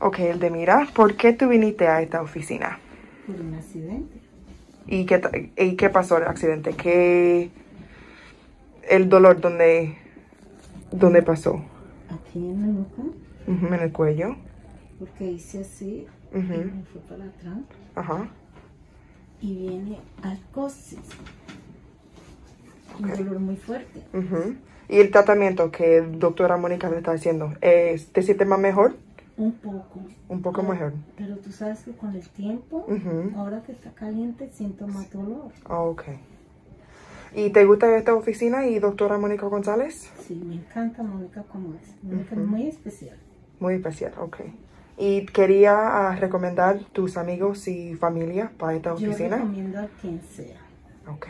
Ok, Eldemira, ¿por qué tú viniste a esta oficina? Por un accidente. ¿Y qué, y qué pasó el accidente? ¿Qué... el dolor donde, donde pasó? Aquí en la nuca, Ujú, en el cuello. porque hice así y me fue para atrás. Ajá. Y viene arcosis. Un dolor muy fuerte. ujú. ¿Y el tratamiento que doctora Mónica le está haciendo? ¿Te sientes más mejor? Un poco. Un poco mejor. Pero tú sabes que con el tiempo, ahora que está caliente, siento más dolor. Ah, Ok. ¿Y te gusta esta oficina y doctora Mónica González? Sí, me encanta Mónica como es. Mónica es muy especial. Muy especial, ok. ¿Y quería ah, recomendar tus amigos y familia para esta Yo oficina? recomiendo a quien sea. Ok.